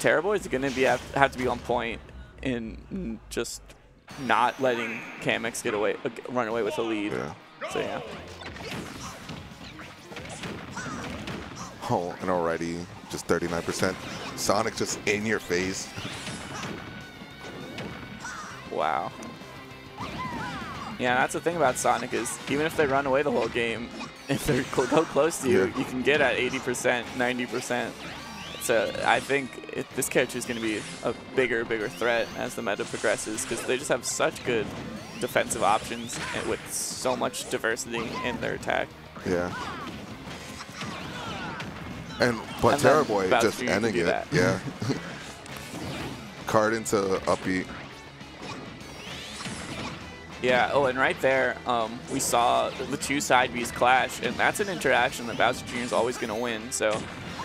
TerraBoy is going to be have, have to be on point in just not letting Kamex get away, uh, run away with a lead. Yeah. So yeah. Oh, and already just 39%. Sonic just in your face. Wow. Yeah, that's the thing about Sonic is even if they run away the whole game, if they go close to you, Yeah. you can get at 80%, 90%. So I think it, this character is going to be a bigger, bigger threat as the meta progresses because they just have such good defensive options and with so much diversity in their attack. Yeah. And but And TerraBoy just ending it. that. Yeah. Card into upbeat. Yeah, oh, and right there, um, we saw the two side Bs clash, and that's an interaction that Bowser Jr. is always going to win. So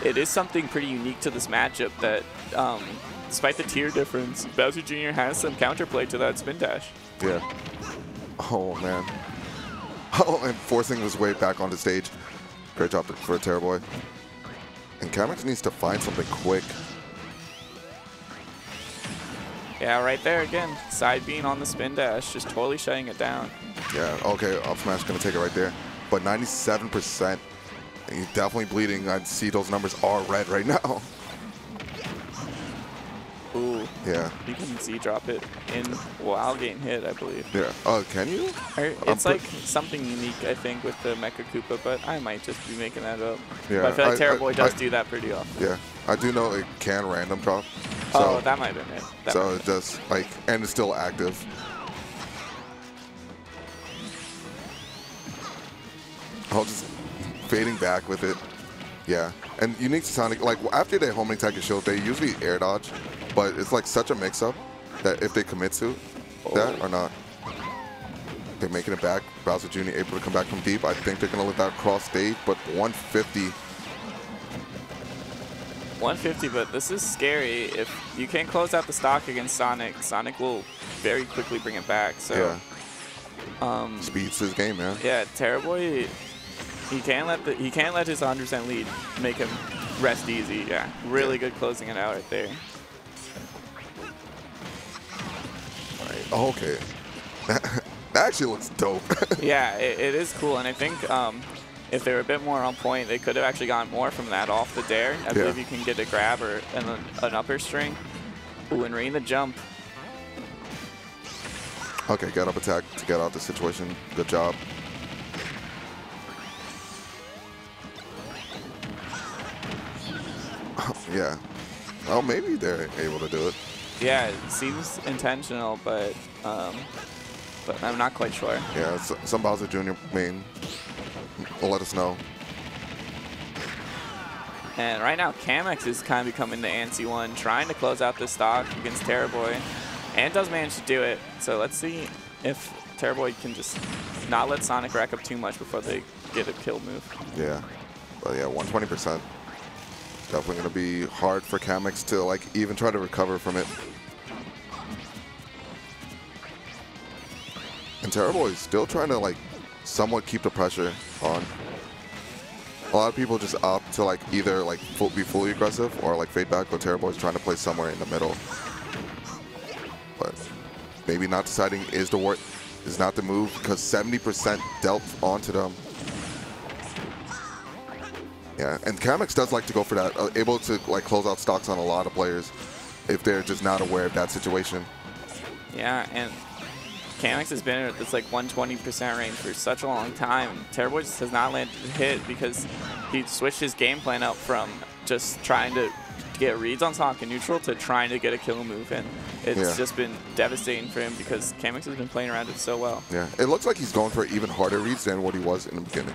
it is something pretty unique to this matchup that, um, despite the tier difference, Bowser Jr. has some counterplay to that spin dash. Yeah. Oh man. Oh, and forcing his way back onto stage. Great job for TerraBoy. And Kamex needs to find something quick. Yeah, right there again, side being on the spin dash, just totally shutting it down. Yeah, okay, up smash gonna take it right there. But 97%, he's definitely bleeding. I see those numbers are red right now. Ooh, Yeah, you can Z drop it in while getting hit, I believe. yeah. Oh, can you? Or I'm It's like something unique, I think, with the Mecha Koopa, but I might just be making that up. Yeah, but I feel like I- TerraBoy does I- do that pretty often. Yeah, I do know it can random drop. So, oh, that might have been it. That so it does, like, and it's still active. I'll just fading back with it. Yeah, and unique to Sonic, like after they homing attack your shield, they usually air dodge, but it's like such a mix-up that if they commit to that oh. or not, they're making it back. Bowser Jr. able to come back from deep. I think they're gonna let that cross stage, but 150. 150, but this is scary. If you can't close out the stock against Sonic, Sonic will very quickly bring it back. So, Yeah, um, speeds his game, man. yeah, TerraBoy, he can't let the he can't let his 100% lead make him rest easy. Yeah, really good closing it out right there. Oh, okay. that actually looks dope. yeah, it, it is cool, and I think um, if they were a bit more on point, they could have actually gotten more from that off the dare. I believe you can get a grab or then an upper string. Ooh, and reading the jump. okay, get up attack to get out the situation. Good job. yeah. Oh, maybe they're able to do it. Yeah, it seems intentional, but um, but I'm not quite sure. Yeah, some Bowser Jr. main will let us know. And right now, Kamex is kind of becoming the antsy one, trying to close out the stock against TerraBoy, and does manage to do it. So let's see if TerraBoy can just not let Sonic rack up too much before they get a kill move. Yeah. But yeah, 120%. Definitely going to be hard for Kamex to like even try to recover from it. And TerraBoy is still trying to like somewhat keep the pressure on. A lot of people just opt to like either like full, be fully aggressive or like fade back, but is trying to play somewhere in the middle. But maybe not deciding is the word is not the move because 70% dealt onto them. Yeah, and Kamex does like to go for that, uh, able to like close out stocks on a lot of players if they're just not aware of that situation. Yeah, and Kamex has been at this like 120% range for such a long time. TerraBoy just has not landed a hit because he switched his game plan up from just trying to get reads on Sonic and neutral to trying to get a kill move, and it's Yeah. just been devastating for him because Kamex has been playing around it so well. Yeah, it looks like he's going for even harder reads than what he was in the beginning.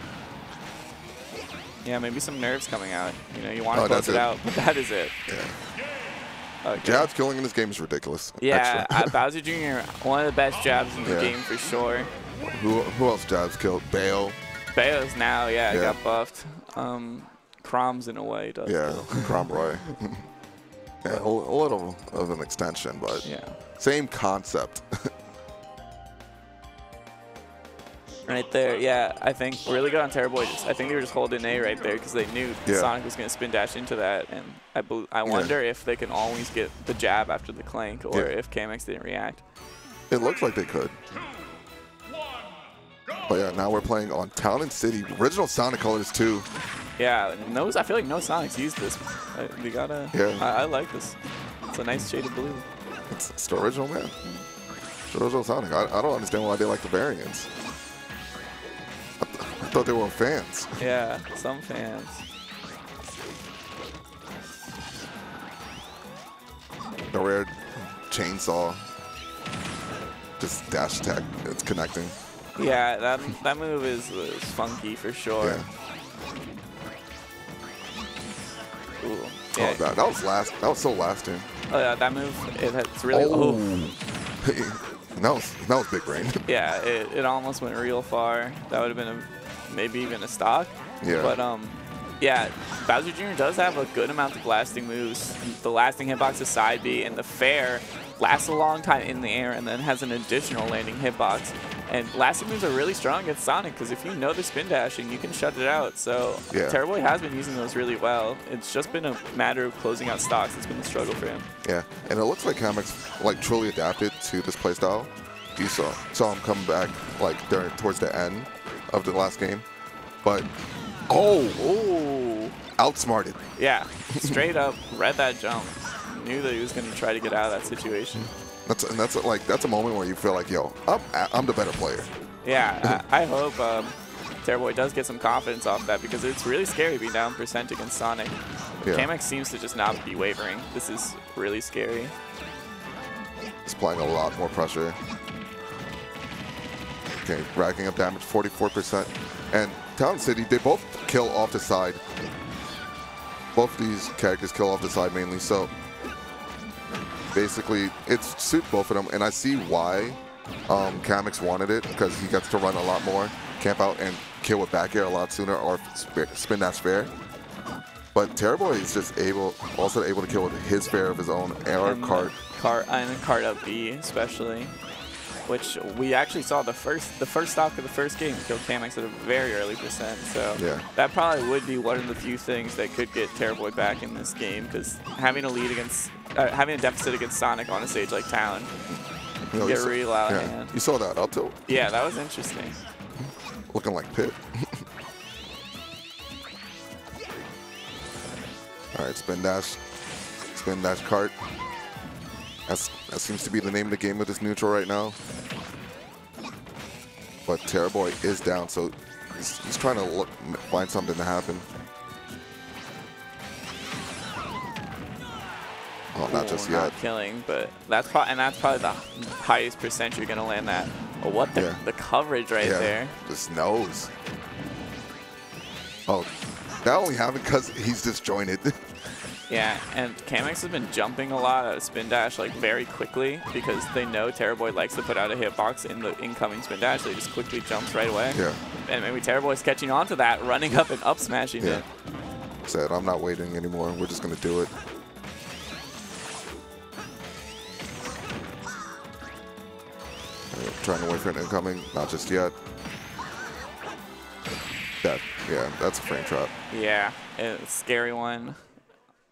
Yeah, maybe some nerves coming out. You know, you want to Oh, close it, it. out, but that is it. Yeah. Okay. Jabs killing in this game is ridiculous. Yeah, uh, Bowser Jr., one of the best jabs in the Yeah. game for sure. who, who else Jabs killed? Bale. Bayo's now, yeah, Yeah. got buffed. Um, Chrom's in a way does. Yeah. Cromroy. yeah, a, a little of an extension, but Yeah. same concept. Right there, yeah. I think really good on TerraBoy. Just, I think they were just holding A right there because they knew Yeah. Sonic was going to spin dash into that, and I I wonder if they can always get the jab after the clank, or Yeah. if Kamex didn't react. It looks like they could. But yeah, now we're playing on Town and City. Original Sonic colors too. Yeah, those. I feel like no Sonics used this. I, we gotta. Yeah. I, I like this. It's a nice shade of blue. It's, it's the original man. It's the original Sonic. I, I don't understand why they like the variants. I, thought they were fans. Yeah, some fans. The rare chainsaw. Just dash attack. It's connecting. Yeah, that that move is, is funky for sure. Yeah. Ooh. Oh, Yeah. that, that was last. That was so lasting. Oh, yeah, that move, it, it's really. Oh. Oh. that was that was big brain. Yeah, it, it almost went real far. That would have been a, maybe even a stock. Yeah. But um, yeah, Bowser Jr. does have a good amount of lasting moves. The lasting hitbox is side B, and the fair lasts a long time in the air, and then has an additional landing hitbox. And lasting moves are really strong against Sonic because if you know the spin dashing, you can shut it out. So Yeah. TerraBoy has been using those really well. It's just been a matter of closing out stocks. It's been the struggle for him. Yeah, and it looks like Kamex like truly adapted to this playstyle. You saw saw him come back like during towards the end of the last game, but oh, Ooh. outsmarted. Yeah, straight up read that jump. Knew that he was going to try to get out of that situation. That's and that's like that's a moment where you feel like yo, I'm I'm the better player. Yeah, I, I hope um, TerraBoy does get some confidence off that because it's really scary being down percent against Sonic. Yeah. Seems to just not be wavering. This is really scary. He's applying a lot more pressure. Okay, racking up damage 44%. And Town City, they both kill off the side. Both of these characters kill off the side mainly, so basically it suits both of them. And I see why um, Kamex wanted it, because he gets to run a lot more, camp out, and kill with back air a lot sooner, or sp- spin that spare. But TerraBoy is just able, also able to kill with his spare of his own air cart. Cart and cart up B especially, which we actually saw the first the first stock of the first game kill Kamex at a very early percent. So Yeah. that probably would be one of the few things that could get TerraBoy back in this game because having a lead against uh, having a deficit against Sonic on a stage like Talon, You know, get saw- real out of hand. You saw that up tilt Yeah, that was interesting. looking like Pit. All right, spin dash, spin dash cart. That's that seems to be the name of the game with this neutral right now. But TerraBoy is down, so he's, he's trying to look, find something to happen. Oh, not just Ooh, yet. Killing, but that's probably and that's probably the highest percent you're gonna land that. Oh, what the Yeah. the coverage right yeah, there. just nose. Oh, that only happened because he's disjointed. Yeah, and Kamex has been jumping a lot out of spin dash like very quickly because they know TerraBoy likes to put out a hitbox in the incoming spin dash. So he just quickly jumps right away. yeah. And maybe TerraBoy's catching on to that, running up and up smashing Yeah. it. Said, I'm not waiting anymore. We're just going to do it. Trying to wait for an incoming. Not just yet. That, yeah, that's a frame trap. Yeah, a scary one.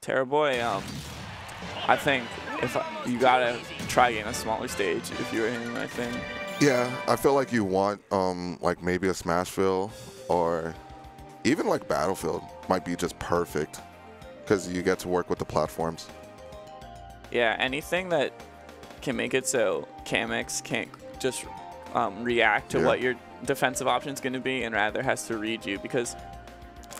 TerraBoy, um, I think if I, you gotta try getting a smaller stage if you're him, I think. Yeah, I feel like you want um like maybe a Smashville or even like Battlefield might be just perfect because you get to work with the platforms. Yeah, anything that can make it so Kamex can't just um, react to Yeah. what your defensive option is going to be and rather has to read you because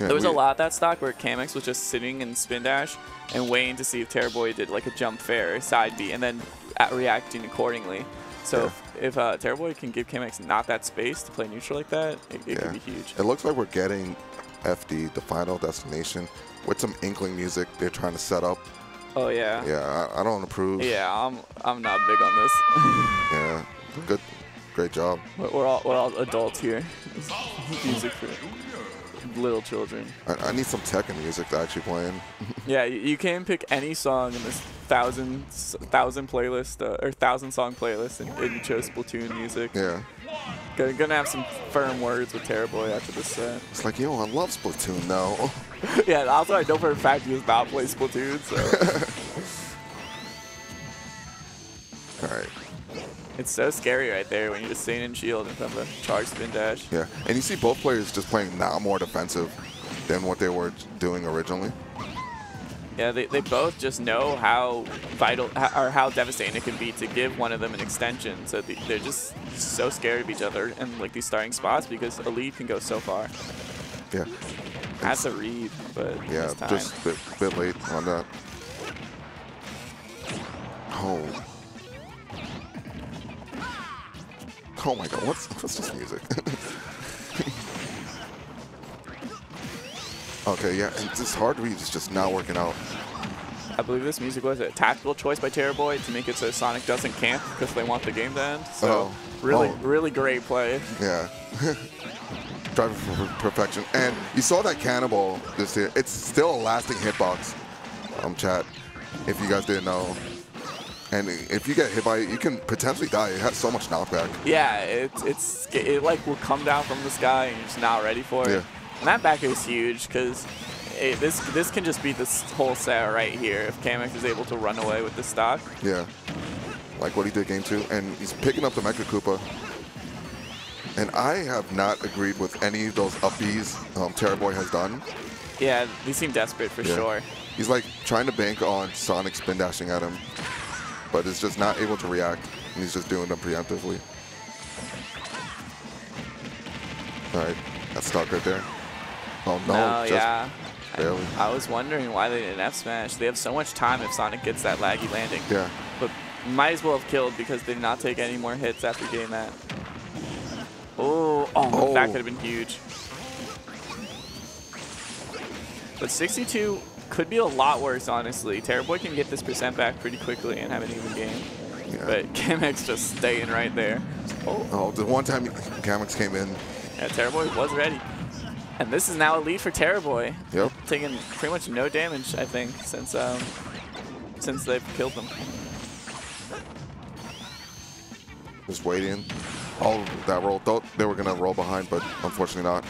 there was a we- lot that stock where Kamex was just sitting in spin dash and waiting to see if TerraBoy did like a jump fair or side B and then at reacting accordingly. So Yeah. if, if uh, TerraBoy can give Kamex not that space to play neutral like that, it, it Yeah. could be huge. It looks like we're getting FD, the final destination, with some inkling music they're trying to set up. Oh yeah. Yeah, I, I don't approve. Yeah, I'm I'm not big on this. Yeah, good, great job. We're we're all we're all adults here. Music for little children. I, I need some Tekken music to actually playing. Yeah, you, you can pick any song in this thousand thousand playlist uh, or thousand song playlist, and, and you chose Splatoon music. Yeah, Gonna, gonna have some firm words with TerraBoy after this set. It's like, yo, I love Splatoon though. yeah, also I know for a fact he does not play Splatoon, so. All right. It's so scary right there when you're just sitting in shield and from the charge spin dash. Yeah, and you see both players just playing now more defensive than what they were doing originally. Yeah, they, they both just know how vital or how devastating it can be to give one of them an extension. So the, they're just so scared of each other in like these starting spots because a lead can go so far. Yeah. That's a read, but yeah, just a bit, bit late on that. Oh. Oh my god, what's what's this music? okay, yeah, and this hard read is just not working out. I believe this music was a tactical choice by TerraBoy to make it so Sonic doesn't camp because they want the game to end. So oh. really, oh. really great play. Yeah. Driving for perfection. And you saw that cannonball this year. It's still a lasting hitbox, um, chat, if you guys didn't know. And if you get hit by it, you can potentially die. It has so much knockback. Yeah, it's it's it like will come down from the sky and you're just not ready for it. Yeah. And that back is huge because this this can just be this whole set right here if Kamex is able to run away with the stock. Yeah, like what he did game two, and he's picking up the Mecha Koopa. And I have not agreed with any of those upbees um, TerraBoy has done. Yeah, they seem desperate for yeah. sure. He's like trying to bank on Sonic spin dashing at him but is just not able to react, and he's just doing them preemptively. All right, that's stuck right there. Oh no, no yeah. Barely. I, I, was wondering why they didn't F smash. They have so much time if Sonic gets that laggy landing. Yeah. But might as well have killed because they did not take any more hits after getting that. Oh, oh, oh. that could have been huge. But 62 could be a lot worse, honestly. TerraBoy can get this percent back pretty quickly and have an even game. Yeah. But Kamex just staying right there. Oh. oh, the one time Kamex came in. Yeah, TerraBoy was ready. And this is now a lead for TerraBoy. Yep. Taking pretty much no damage, I think, since um, since they've killed them. Just waiting. Oh, that roll. Thought they were going to roll behind, but unfortunately not.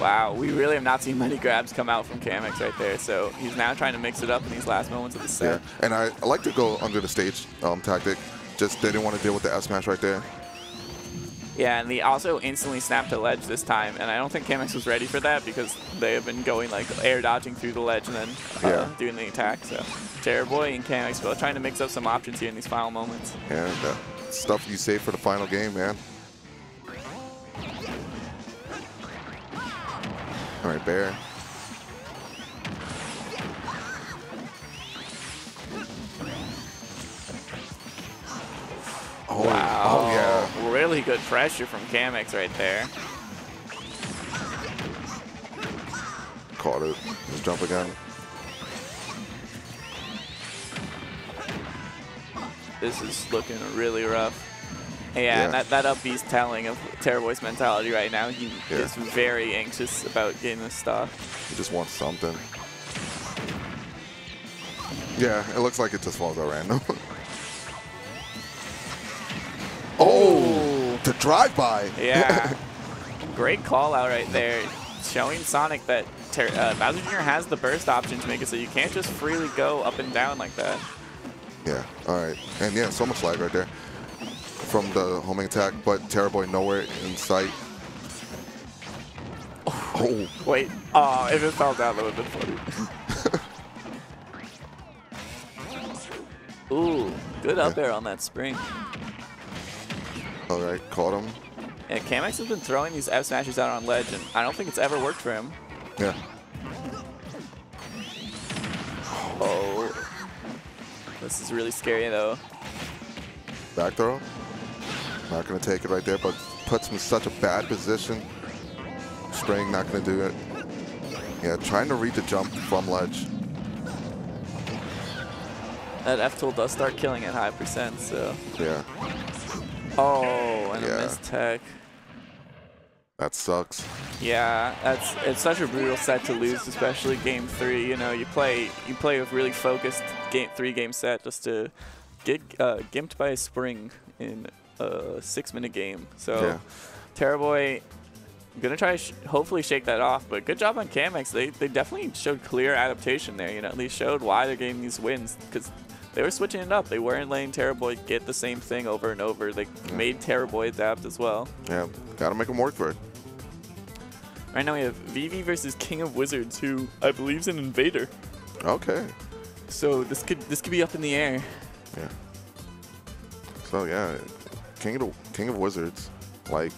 Wow, we really have not seen many grabs come out from Kamex right there. So he's now trying to mix it up in these last moments of the set. Yeah, and I, I like to go under the stage um, tactic. Just they didn't want to deal with the S smash right there. Yeah, and he also instantly snapped a ledge this time, and I don't think Kamex was ready for that because they have been going like air dodging through the ledge and then uh, yeah. doing the attack. So TerraBoy and Kamex both trying to mix up some options here in these final moments. Yeah, that stuff you save for the final game, man. Right, Bear. Oh, oh wow. Oh, yeah. Really good pressure from Kamex right there. Caught it. Let's jump again. This is looking really rough. Yeah, yeah. and that, that up B's telling of TerraBoy's mentality right now. He yeah. is very anxious about getting this stuff. He just wants something. Yeah, it looks like it just falls out random. oh, the drive-by. Yeah. Great call out right there. Showing Sonic that Ter uh, Bowser Jr. has the burst option to make it so you can't just freely go up and down like that. Yeah, all right. And yeah, so much lag right there from the homing attack, but TerraBoy nowhere in sight. Oh. Wait. Oh, if it fell down, that would have been funny. Ooh, good up yeah. air on that spring. All right, caught him. Yeah, Kamex has been throwing these F smashes out on ledge, and I don't think it's ever worked for him. Yeah. Oh. This is really scary, though. Back throw? Not going to take it right there, but puts him in such a bad position. Spring not going to do it. Yeah, trying to read the jump from ledge. That F-tilt does start killing at high percent, so. Yeah. Oh, and yeah. a missed tech. That sucks. Yeah, that's it's such a brutal set to lose, especially game three. You know, you play you play a really focused game three game set just to get uh, gimped by a spring in a six-minute game. So Yeah. TerraBoy gonna try sh- hopefully shake that off. But good job on Kamex. They they definitely showed clear adaptation there. You know, they showed why they're getting these wins because they were switching it up. They weren't letting TerraBoy get the same thing over and over. They made TerraBoy adapt as well. Yeah, gotta make them work for it. Right now we have Vivi versus King of Wizards, who I believe is an invader. Okay. So this could this could be up in the air. Yeah. So yeah, King of the, King of Wizards, like